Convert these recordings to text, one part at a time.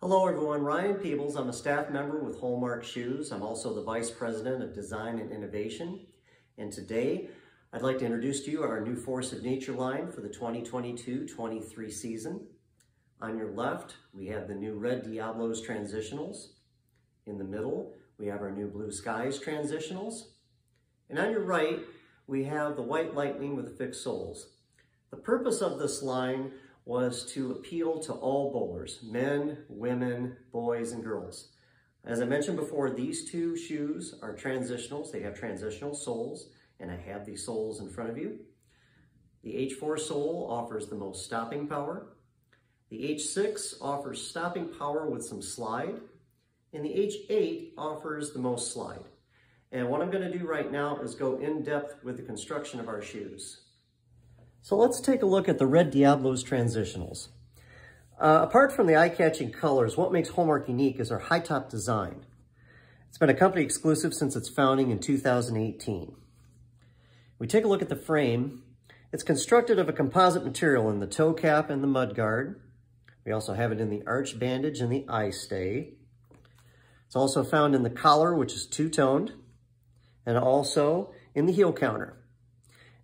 Hello everyone, Ryan Peebles. I'm a staff member with Hollmark Shoes. I'm also the Vice President of Design and Innovation. And today, I'd like to introduce to you our new Force of Nature line for the 2022-23 season. On your left, we have the new Red Diablos Transitionals. In the middle, we have our new Blue Skies Transitionals. And on your right, we have the White Lightning with the fixed soles. The purpose of this line was to appeal to all bowlers, men, women, boys, and girls. As I mentioned before, these two shoes are transitionals. They have transitional soles, and I have these soles in front of you. The H4 sole offers the most stopping power. The H6 offers stopping power with some slide, and the H8 offers the most slide. And what I'm gonna do right now is go in depth with the construction of our shoes. So let's take a look at the Red Diablos transitionals. Uh, apart from the eye-catching colors, what makes Hollmark unique is our high-top design. It's been a company exclusive since its founding in 2018. We take a look at the frame. It's constructed of a composite material in the toe cap and the mud guard. We also have it in the arch bandage and the eye stay. It's also found in the collar, which is two-toned, and also in the heel counter.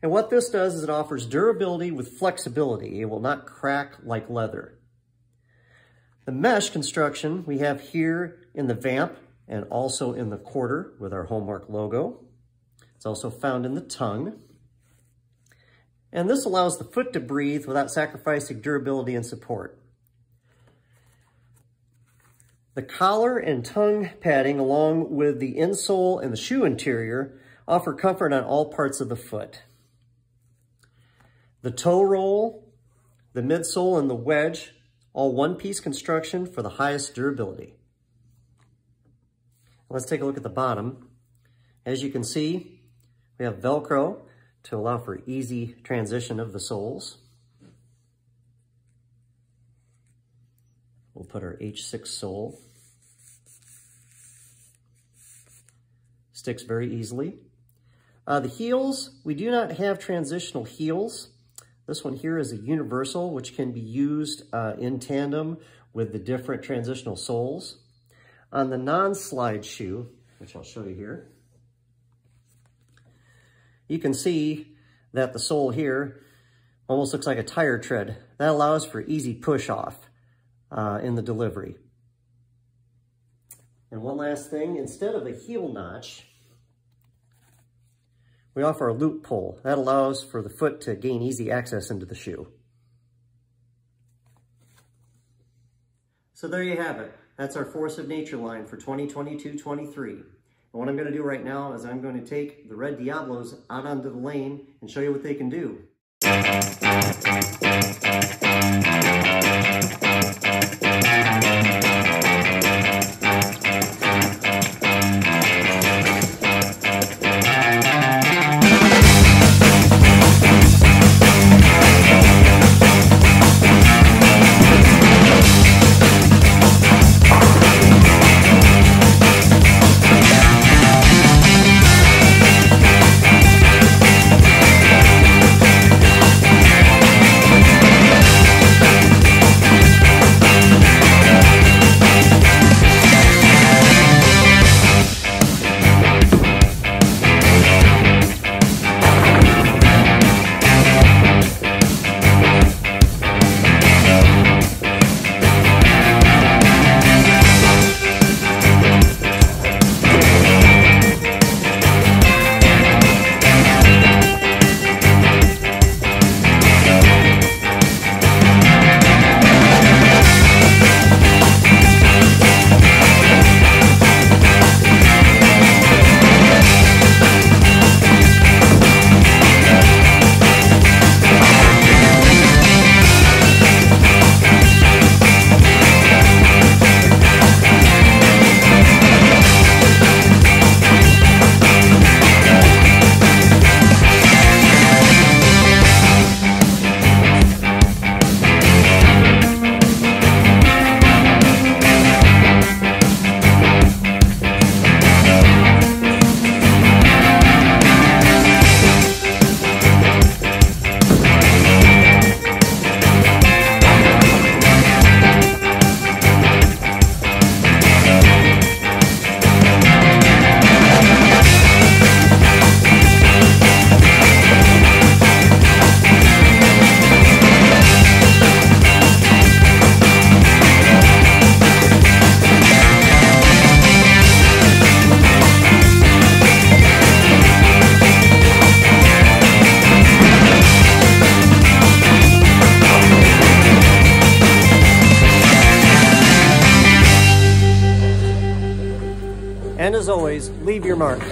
And what this does is it offers durability with flexibility. It will not crack like leather. The mesh construction we have here in the vamp and also in the quarter with our Hollmark logo. It's also found in the tongue. And this allows the foot to breathe without sacrificing durability and support. The collar and tongue padding along with the insole and the shoe interior offer comfort on all parts of the foot. The toe roll, the midsole, and the wedge, all one-piece construction for the highest durability. Let's take a look at the bottom. As you can see, we have Velcro to allow for easy transition of the soles. We'll put our H6 sole. Sticks very easily. Uh, the heels, we do not have transitional heels. This one here is a universal, which can be used uh, in tandem with the different transitional soles. On the non-slide shoe, which I'll show you here, you can see that the sole here almost looks like a tire tread. That allows for easy push off uh, in the delivery. And one last thing, instead of a heel notch, we offer a loop pull. That allows for the foot to gain easy access into the shoe. So there you have it. That's our Force of Nature line for 2022-23. And what I'm going to do right now is I'm going to take the Red Diablos out onto the lane and show you what they can do. and as always, leave your mark.